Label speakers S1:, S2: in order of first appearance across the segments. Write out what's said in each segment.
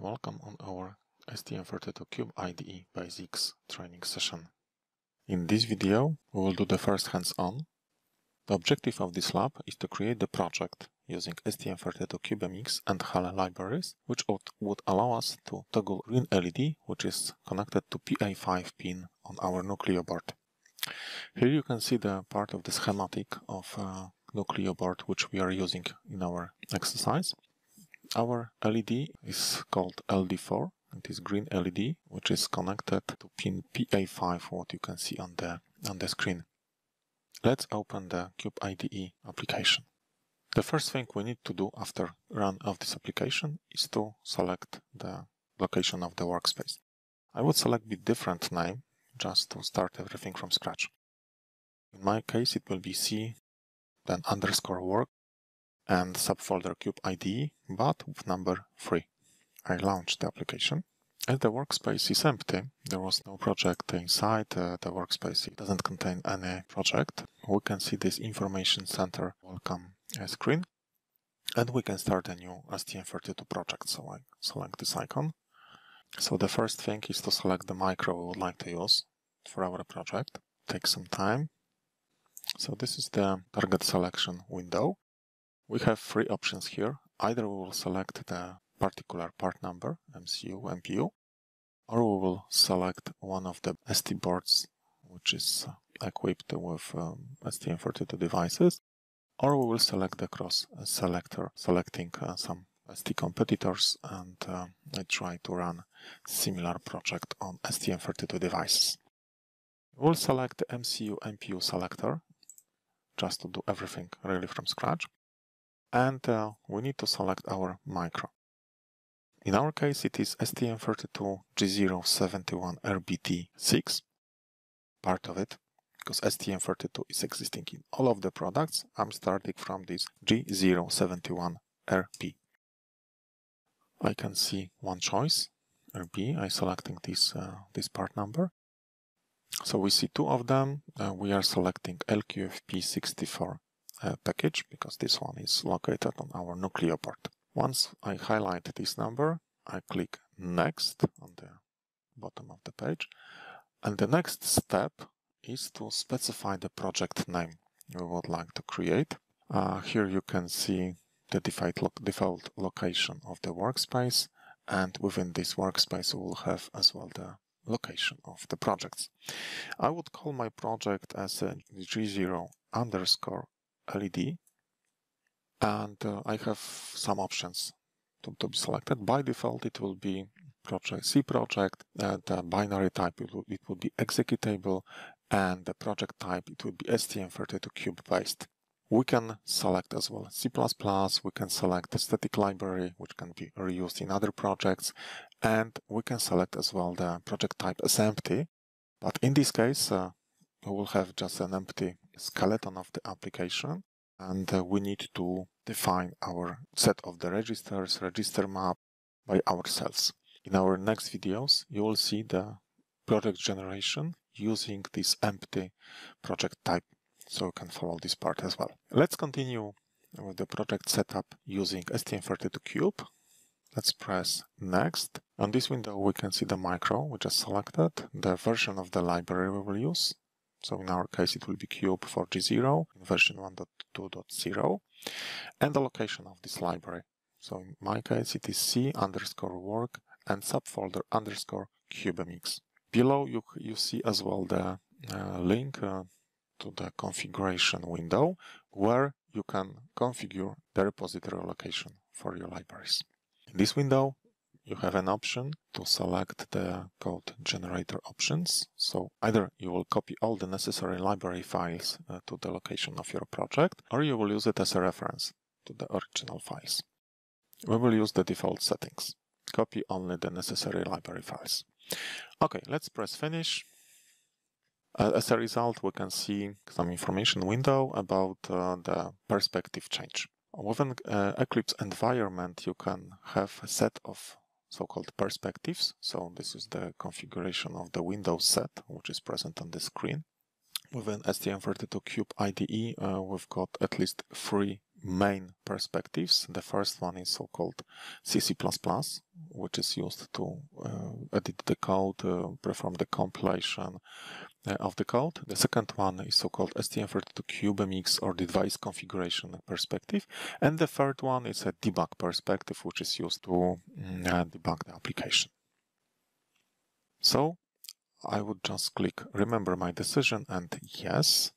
S1: welcome on our STM32Cube IDE Basics training session. In this video, we will do the first hands-on. The objective of this lab is to create the project using STM32CubeMX and HAL libraries, which would allow us to toggle green LED, which is connected to PA5 pin on our Nucleo board. Here you can see the part of the schematic of uh, Nucleo board which we are using in our exercise. Our LED is called LD4. It is green LED, which is connected to pin PA5, what you can see on the, on the screen. Let's open the Cube IDE application. The first thing we need to do after run of this application is to select the location of the workspace. I would select a different name just to start everything from scratch. In my case, it will be C, then underscore work, and subfolder cube IDE, but with number 3. I launch the application. As the workspace is empty, there was no project inside uh, the workspace. It doesn't contain any project. We can see this information center welcome uh, screen and we can start a new STM32 project. So I select this icon. So the first thing is to select the micro we would like to use for our project. Take some time. So this is the target selection window. We have three options here. Either we will select the particular part number, MCU, MPU, or we will select one of the ST boards which is equipped with um, STM32 devices, or we will select the cross selector, selecting uh, some ST competitors and uh, try to run similar project on STM32 devices. We'll select the MCU MPU selector just to do everything really from scratch and uh, we need to select our micro. In our case, it is STM32G071RBT6, part of it, because STM32 is existing in all of the products. I'm starting from this G071RP. I can see one choice, RB. I'm selecting this, uh, this part number. So we see two of them. Uh, we are selecting LQFP64 uh, package because this one is located on our Nucleo board. Once I highlight this number, I click next on the bottom of the page and the next step is to specify the project name we would like to create. Uh, here you can see the default, lo default location of the workspace and within this workspace we will have as well the location of the projects. I would call my project as a G0 underscore LED and uh, I have some options to, to, be selected. By default it will be project C project, uh, the binary type it will, it will be executable and the project type it will be STM32Cube based. We can select as well C++, we can select the static library which can be reused in other projects and we can select as well the project type as empty but in this case uh, we will have just an empty skeleton of the application and uh, we need to define our set of the registers, register map by ourselves. In our next videos, you will see the project generation using this empty project type, so you can follow this part as well. Let's continue with the project setup using STM32Cube. Let's press next. On this window we can see the micro we just selected, the version of the library we will use, so in our case, it will be cube for G0 in version 1.2.0 and the location of this library. So in my case, it is C underscore work and subfolder underscore CubeMX. Below you, you see as well the uh, link uh, to the configuration window where you can configure the repository location for your libraries. In this window, you have an option to select the code generator options. So either you will copy all the necessary library files uh, to the location of your project, or you will use it as a reference to the original files. We will use the default settings. Copy only the necessary library files. Okay, let's press finish. Uh, as a result, we can see some information window about uh, the perspective change. Within uh, Eclipse environment, you can have a set of so-called perspectives. So this is the configuration of the Windows set, which is present on the screen. Within STM32Cube IDE, uh, we've got at least three main perspectives. The first one is so-called CC++, which is used to uh, edit the code, uh, perform the compilation uh, of the code. The second one is so-called STM32CubeMX or device configuration perspective. And the third one is a debug perspective, which is used to mm, uh, debug the application. So I would just click remember my decision and yes.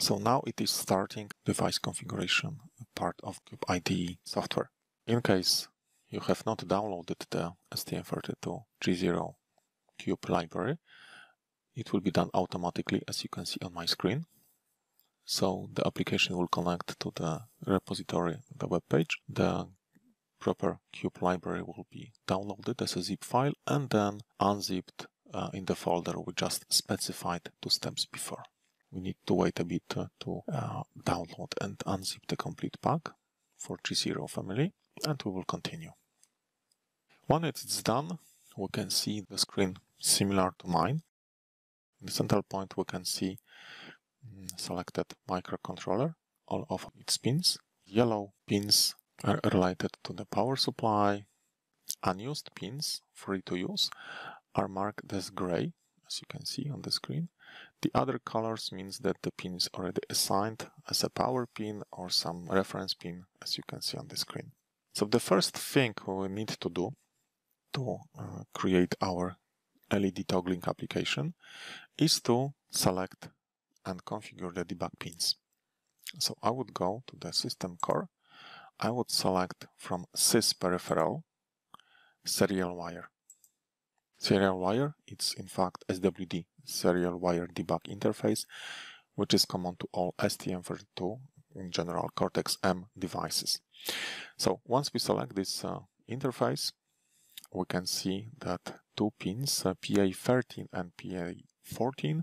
S1: So now it is starting device configuration part of Cube IDE software. In case you have not downloaded the STM32G0 Cube library, it will be done automatically as you can see on my screen. So the application will connect to the repository, the web page. The proper Cube library will be downloaded as a zip file and then unzipped uh, in the folder we just specified two steps before. We need to wait a bit uh, to uh, download and unzip the complete pack for G0 family and we will continue. When it's done, we can see the screen similar to mine. In the central point we can see mm, selected microcontroller, all of its pins. Yellow pins are related to the power supply. Unused pins, free to use, are marked as gray, as you can see on the screen. The other colors means that the pin is already assigned as a power pin or some reference pin, as you can see on the screen. So the first thing we need to do to uh, create our LED toggling application is to select and configure the debug pins. So I would go to the system core. I would select from sys peripheral serial wire. Serial wire, it's in fact SWD, serial wire debug interface, which is common to all STM32 in general Cortex-M devices. So once we select this uh, interface, we can see that two pins, uh, PA13 and PA14,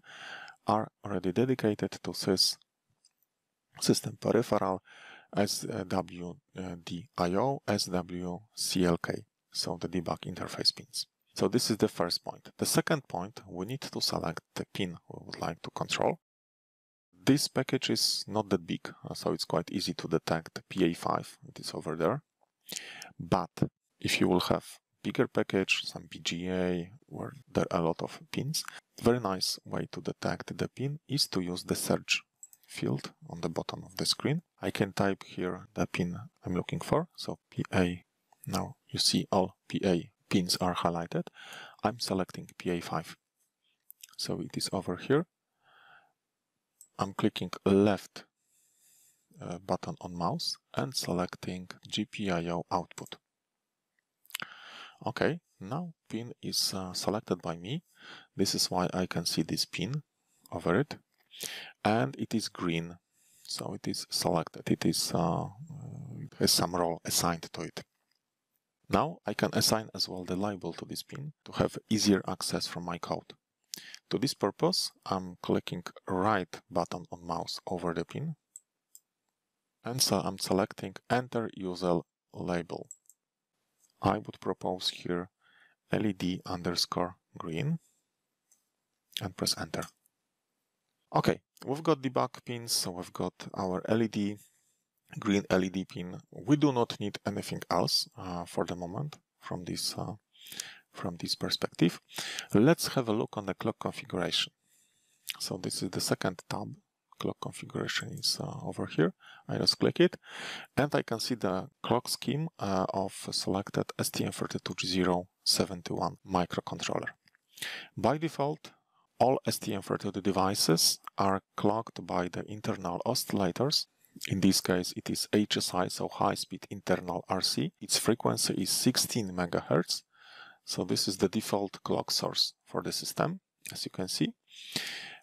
S1: are already dedicated to sys system peripheral as SWDIO, SWCLK, so the debug interface pins. So this is the first point. The second point, we need to select the pin we would like to control. This package is not that big, uh, so it's quite easy to detect PA5, it is over there. But if you will have bigger package, some BGA, where there are a lot of pins, very nice way to detect the pin is to use the search field on the bottom of the screen. I can type here the pin I'm looking for, so PA. Now you see all PA pins are highlighted, I'm selecting PA5. So it is over here. I'm clicking left uh, button on mouse and selecting GPIO output. Okay, now pin is uh, selected by me. This is why I can see this pin over it. And it is green, so it is selected. It is uh, it has some role assigned to it. Now I can assign as well the label to this pin to have easier access from my code. To this purpose, I'm clicking right button on mouse over the pin and so I'm selecting enter user label. I would propose here LED underscore green and press enter. Okay, we've got debug pins, so we've got our LED green LED pin. We do not need anything else uh, for the moment from this uh, from this perspective. Let's have a look on the clock configuration. So this is the second tab. Clock configuration is uh, over here. I just click it and I can see the clock scheme uh, of selected STM32G071 microcontroller. By default, all STM32 devices are clocked by the internal oscillators in this case, it is HSI, so high-speed internal RC. Its frequency is 16 megahertz. So this is the default clock source for the system, as you can see.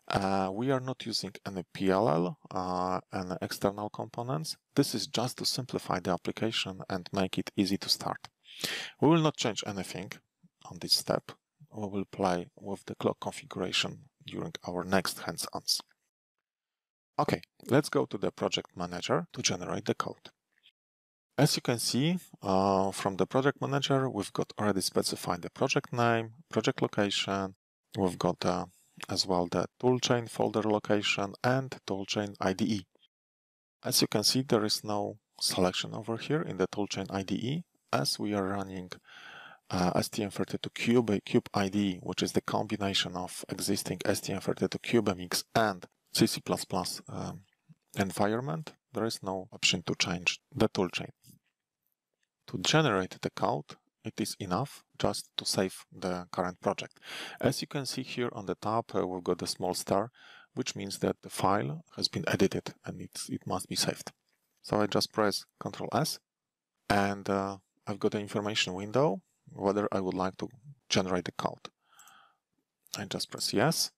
S1: Uh, we are not using any PLL uh, and external components. This is just to simplify the application and make it easy to start. We will not change anything on this step. We will play with the clock configuration during our next hands-ons. Okay, let's go to the project manager to generate the code. As you can see uh, from the project manager, we've got already specified the project name, project location, we've got uh, as well the toolchain folder location and toolchain IDE. As you can see, there is no selection over here in the toolchain IDE as we are running uh, STM32Cube, Cube IDE, which is the combination of existing STM32CubeMX and CC++ um, environment, there is no option to change the toolchain. To generate the code, it is enough just to save the current project. As you can see here on the top, uh, we've got a small star, which means that the file has been edited and it must be saved. So I just press Ctrl S and uh, I've got an information window whether I would like to generate the code. I just press yes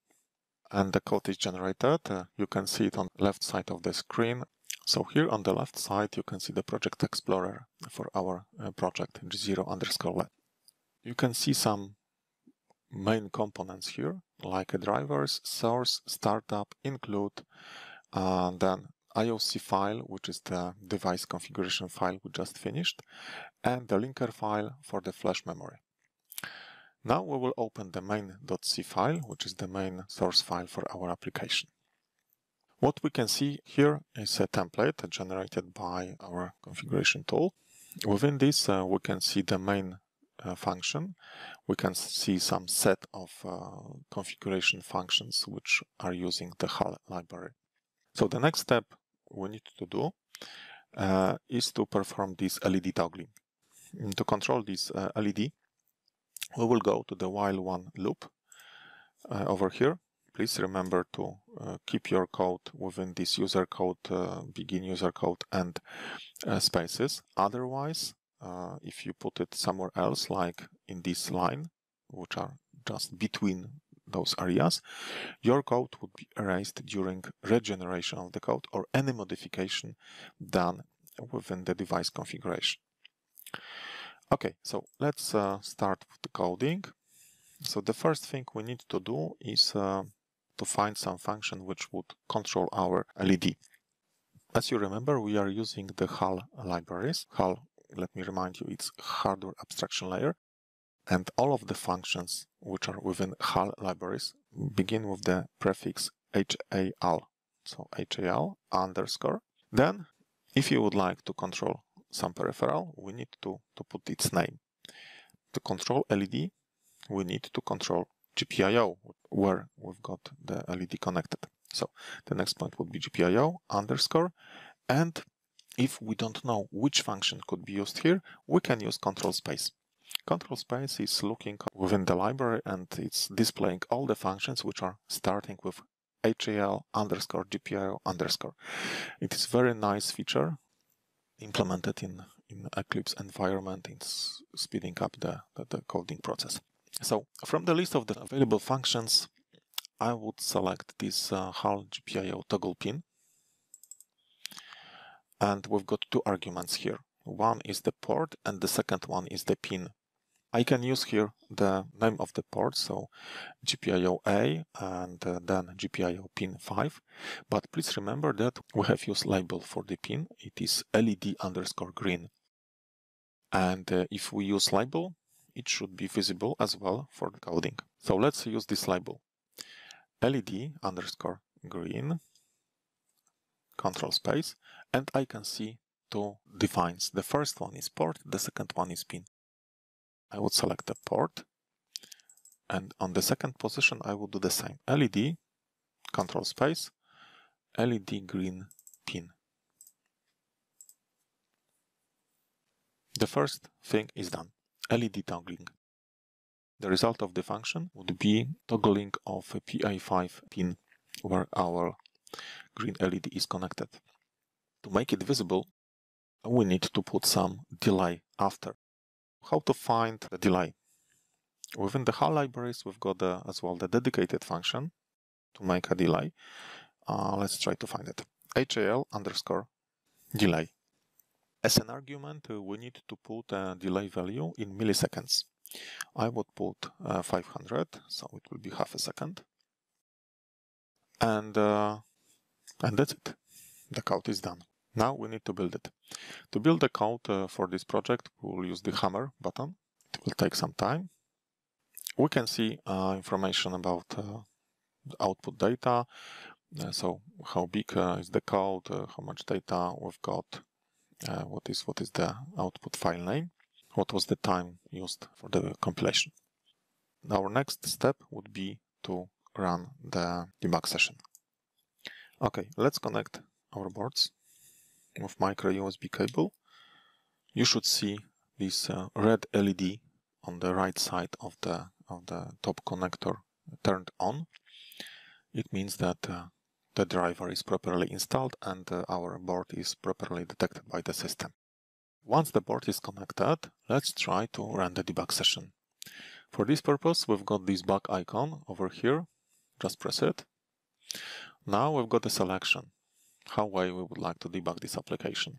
S1: and the code is generated. Uh, you can see it on the left side of the screen. So here on the left side you can see the project explorer for our uh, project g0 underscore lab. You can see some main components here like drivers, source, startup, include, and uh, then IOC file, which is the device configuration file we just finished, and the linker file for the flash memory. Now we will open the main.c file, which is the main source file for our application. What we can see here is a template generated by our configuration tool. Within this, uh, we can see the main uh, function. We can see some set of uh, configuration functions which are using the HAL library. So the next step we need to do uh, is to perform this LED toggling. to control this uh, LED, we will go to the while one loop uh, over here. Please remember to uh, keep your code within this user code, uh, begin user code and uh, spaces. Otherwise, if you put it somewhere else, like in this line, which are just between those areas, your code would be erased during regeneration of the code or any modification done within the device configuration. Okay, so let's uh, start with the coding. So the first thing we need to do is uh, to find some function which would control our LED. As you remember, we are using the HAL libraries. HAL, let me remind you, it's hardware abstraction layer. And all of the functions which are within HAL libraries begin with the prefix HAL. So HAL underscore. Then, if you would like to control some peripheral, we need to, to put its name. To control LED, we need to control GPIO, where we've got the LED connected. So the next point would be GPIO underscore. And if we don't know which function could be used here, we can use control space. Control space is looking within the library and it's displaying all the functions which are starting with HAL underscore GPIO underscore. It is very nice feature implemented in, in Eclipse environment. in speeding up the, the, the coding process. So from the list of the available functions, I would select this uh, HAL GPIO toggle pin. And we've got two arguments here. One is the port and the second one is the pin. I can use here the name of the port, so GPIO A and uh, then GPIO pin 5. But please remember that we have used label for the pin. It is LED underscore green. And uh, if we use label, it should be visible as well for the coding. So let's use this label. LED underscore green, control space, and I can see two defines. The first one is port, the second one is pin. I would select the port, and on the second position I would do the same. LED, control space, LED green pin. The first thing is done. LED toggling. The result of the function would be toggling of a PA5 pin where our green LED is connected. To make it visible, we need to put some delay after. How to find the delay? Within the HAL libraries, we've got the, as well the dedicated function to make a delay. Uh, let's try to find it. HAL underscore delay. As an argument, uh, we need to put a delay value in milliseconds. I would put uh, 500, so it will be half a second. And, uh, and that's it. The code is done. Now we need to build it. To build the code uh, for this project, we'll use the hammer button. It will take some time. We can see uh, information about uh, output data. Uh, so how big uh, is the code, uh, how much data we've got, what is what is the output file name, what was the time used for the compilation. Our next step would be to run the debug session. Okay, let's connect our boards with micro USB cable. You should see this uh, red LED on the right side of the of the top connector turned on. It means that uh, the driver is properly installed and uh, our board is properly detected by the system. Once the board is connected, let's try to run the debug session. For this purpose, we've got this bug icon over here. Just press it. Now we've got a selection, how we would like to debug this application.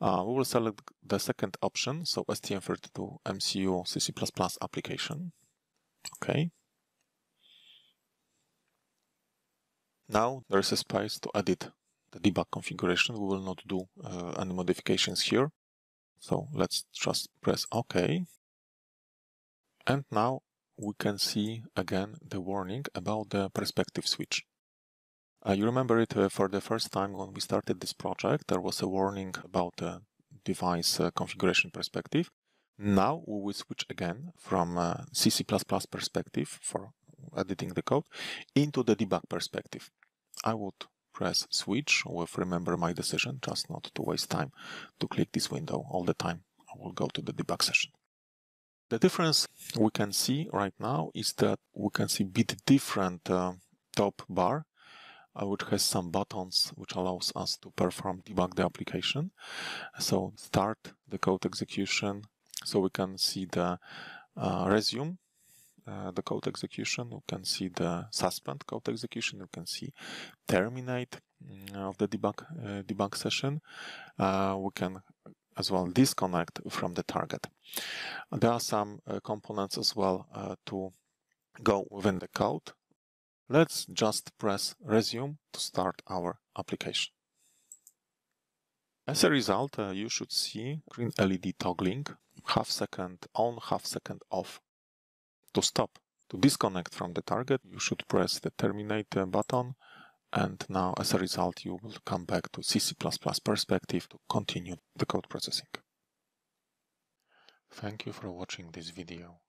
S1: Uh, we will select the second option, so STM32 MCU CC++ application. Okay. Now there is a space to edit the debug configuration. We will not do uh, any modifications here. So let's just press OK. And now we can see again the warning about the perspective switch. Uh, you remember it uh, for the first time when we started this project, there was a warning about device uh, configuration perspective. Now we will switch again from uh, CC++ perspective for editing the code into the debug perspective. I would press switch with remember my decision, just not to waste time to click this window all the time. I will go to the debug session. The difference we can see right now is that we can see a bit different uh, top bar uh, which has some buttons which allows us to perform debug the application. So start the code execution, so we can see the uh, resume uh, the code execution. You can see the suspend code execution. You can see terminate mm, of the debug uh, debug session. Uh, we can as well disconnect from the target. There are some uh, components as well uh, to go within the code. Let's just press resume to start our application. As a result, uh, you should see green LED toggling, half second on, half second off. To stop, to disconnect from the target, you should press the terminate button and now as a result you will come back to CC++ perspective to continue the code processing. Thank you for watching this video.